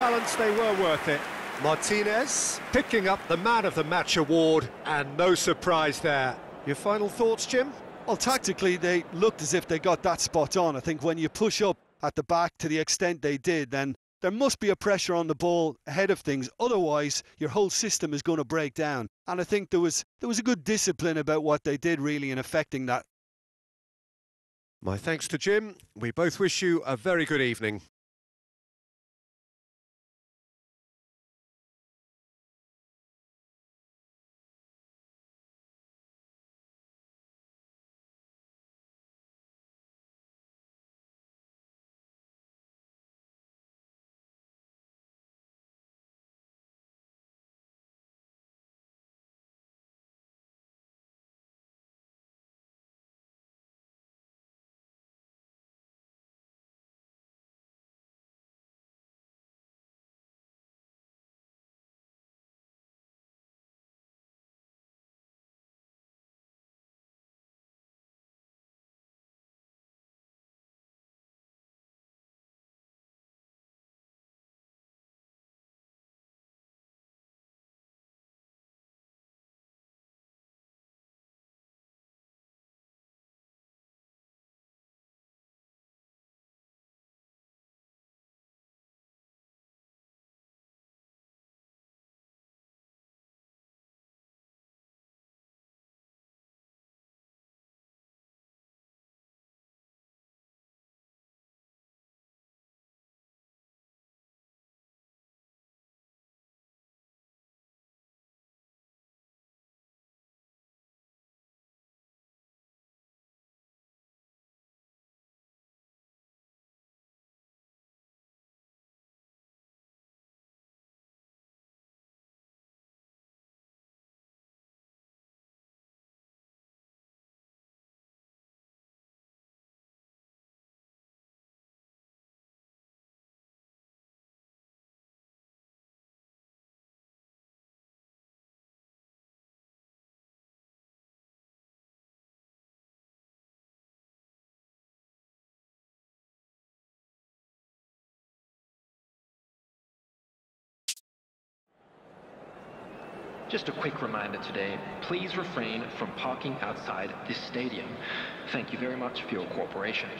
balance, they were worth it. Martinez picking up the Man of the Match award, and no surprise there. Your final thoughts, Jim? Well, tactically, they looked as if they got that spot on. I think when you push up at the back to the extent they did, then there must be a pressure on the ball ahead of things. Otherwise, your whole system is going to break down. And I think there was there was a good discipline about what they did really in affecting that. My thanks to Jim. We both wish you a very good evening. Just a quick reminder today, please refrain from parking outside this stadium. Thank you very much for your cooperation.